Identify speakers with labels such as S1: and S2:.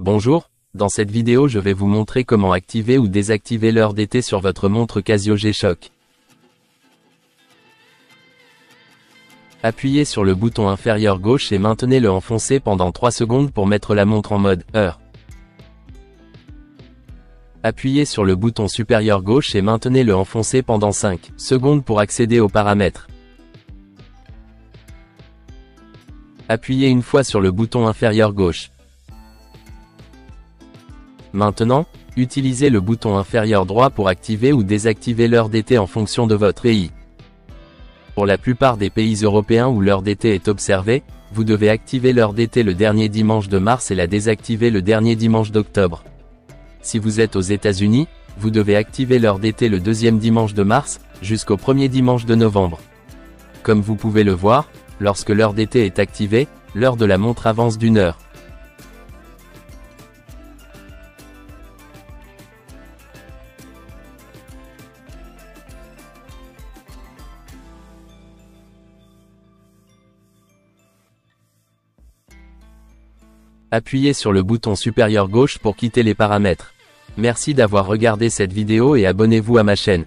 S1: Bonjour, dans cette vidéo je vais vous montrer comment activer ou désactiver l'heure d'été sur votre montre Casio G-Shock. Appuyez sur le bouton inférieur gauche et maintenez-le enfoncé pendant 3 secondes pour mettre la montre en mode heure. Appuyez sur le bouton supérieur gauche et maintenez-le enfoncé pendant 5 secondes pour accéder aux paramètres. Appuyez une fois sur le bouton inférieur gauche. Maintenant, utilisez le bouton inférieur droit pour activer ou désactiver l'heure d'été en fonction de votre pays. Pour la plupart des pays européens où l'heure d'été est observée, vous devez activer l'heure d'été le dernier dimanche de mars et la désactiver le dernier dimanche d'octobre. Si vous êtes aux États-Unis, vous devez activer l'heure d'été le deuxième dimanche de mars, jusqu'au premier dimanche de novembre. Comme vous pouvez le voir, lorsque l'heure d'été est activée, l'heure de la montre avance d'une heure. Appuyez sur le bouton supérieur gauche pour quitter les paramètres. Merci d'avoir regardé cette vidéo et abonnez-vous à ma chaîne.